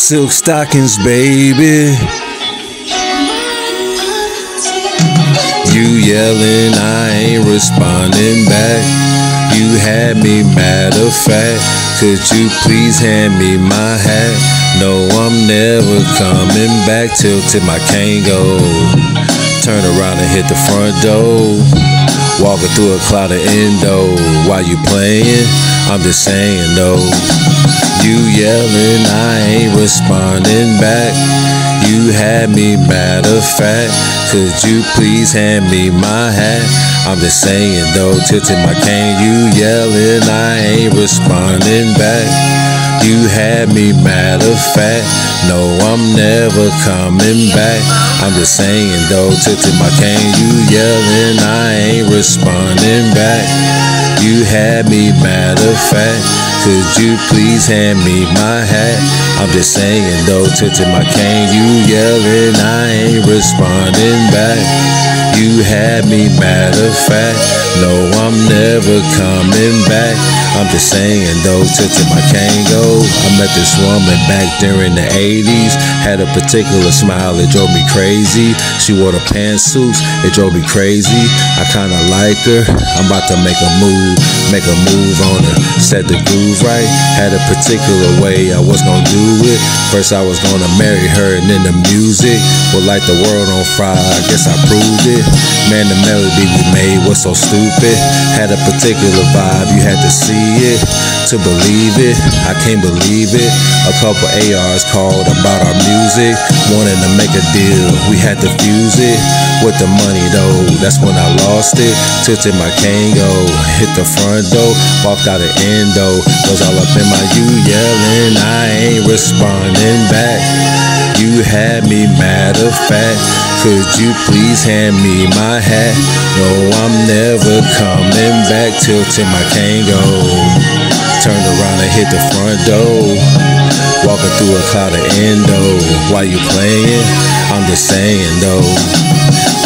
silk stockings, baby. You yelling, I ain't responding back. You had me matter of fact. Could you please hand me my hat? No, I'm never coming back. Tilted my Kango. Turn around and hit the front door. Walking through a cloud of endo. While you playing, I'm just saying no. You yelling, I ain't responding back. You had me matter of fact. Could you please hand me my hat? I'm just saying though, tilting my cane. You yelling, I ain't responding back. You had me matter of fact. No, I'm never coming back. I'm just saying though, tilting my cane. You yelling, I ain't responding back. You had me matter of fact. Could you please hand me my hat? I'm just saying though, tilting my cane. You yelling, I ain't responding back. You had me matter of fact. No, I'm never coming back. I'm just saying though, tilting my Kango. I met this woman back during the 80s. Had a particular smile that drove me crazy. She wore the pantsuits, it drove me crazy. I kinda like her. I'm about to make a move, make a move on her. Set the groove right. Had a particular way I was gonna do it. First I was gonna marry her and then the music would light the world on fire. I guess I proved it. Man, the melody we made was so stupid. Had a particular vibe, you had to see it to believe it. I can't believe it. A couple ARs called about our music, wanting to make a deal. We had to fuse it with the money though. That's when I lost it. Tilted my Kango, hit the front door, walked out the endo. Was all up in my you yelling, I ain't responding back. You had me matter of fact. Could you please hand me my hat? No, I'm never coming back. Tilting my Kango. Turned around and hit the front door. Walking through a cloud of endo. While you playing, I'm just saying though.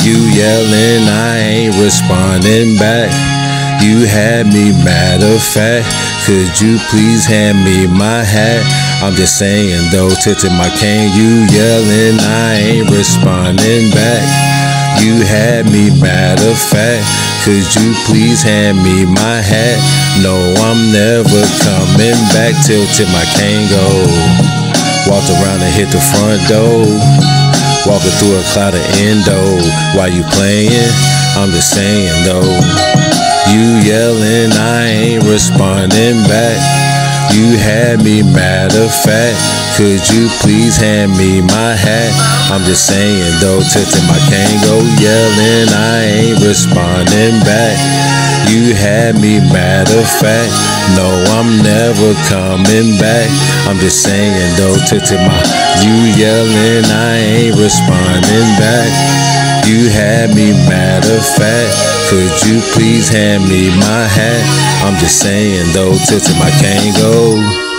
You yelling, I ain't responding back. You had me matter of fact. Could you please hand me my hat? I'm just saying though, tilting my cane. You yelling, I ain't responding back. You had me matter of fact. Could you please hand me my hat? No, I'm never coming back. Tilted my Kango. Walked around and hit the front door. Walking through a cloud of endo. While you playing, I'm just saying though. You yelling, I ain't responding back. You had me matter of fact. Could you please hand me my hat? I'm just saying though, tilting my Kango, yelling, I ain't responding back. You had me matter of fact. No, I'm never coming back. I'm just saying though, tilting my you yelling, I ain't responding back. You had me matter of fact. Could you please hand me my hat? I'm just saying though, tilting my Kango.